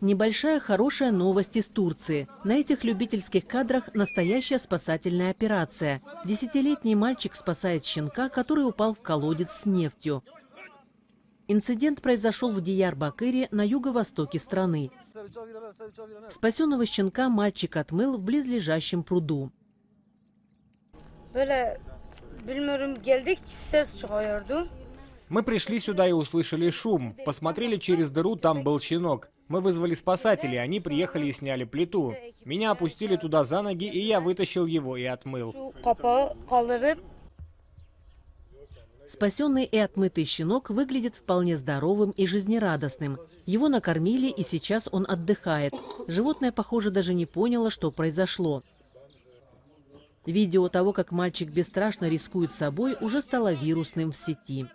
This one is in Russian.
Небольшая хорошая новость из Турции. На этих любительских кадрах настоящая спасательная операция. Десятилетний мальчик спасает щенка, который упал в колодец с нефтью. Инцидент произошел в Дияр-Бакыре на юго-востоке страны. Спасенного щенка мальчик отмыл в близлежащем пруду. Мы пришли сюда и услышали шум. Посмотрели через дыру, там был щенок. Мы вызвали спасателей, они приехали и сняли плиту. Меня опустили туда за ноги, и я вытащил его и отмыл. Спасенный и отмытый щенок выглядит вполне здоровым и жизнерадостным. Его накормили, и сейчас он отдыхает. Животное, похоже, даже не поняло, что произошло. Видео того, как мальчик бесстрашно рискует собой, уже стало вирусным в сети.